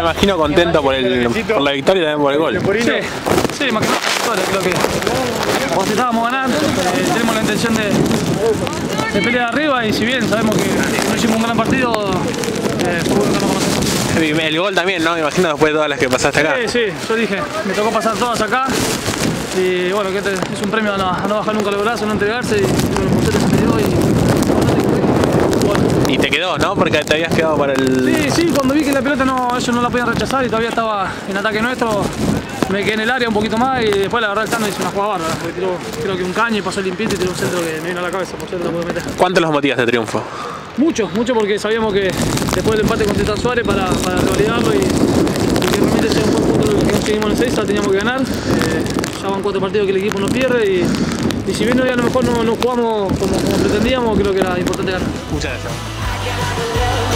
imagino contento por, el, por la victoria y también por el gol. Sí, sí, más que nada creo que necesitábamos ganar, eh, tenemos la intención de, de pelear arriba y si bien sabemos que no hicimos un gran partido, eh, fue nosotros. El gol también, ¿no? Me imagino después de todas las que pasaste acá. Sí, sí, yo dije, me tocó pasar todas acá y bueno, que este es un premio a no, a no bajar nunca los brazos, a no entregarse y bueno, Monchete se me dio y quedó, ¿no? Porque te habías quedado para el... Sí, sí, cuando vi que la pelota no, ellos no la podían rechazar y todavía estaba en ataque nuestro, me quedé en el área un poquito más y después la verdad el Tano hizo una jugada bárbara, porque tiró, creo que un caño y pasó limpito y tiró un centro que me vino a la cabeza, por cierto la pude meter. ¿Cuánto los motivas de triunfo? Mucho, mucho porque sabíamos que después del empate con Tita Suárez para, para revalidarlo y, y que realmente sea un buen punto lo que conseguimos en el 6, teníamos que ganar. Eh, ya van cuatro partidos que el equipo no pierde y, y si bien hoy a lo mejor no, no jugamos como, como pretendíamos, creo que era importante ganar. Muchas gracias. Can I believe?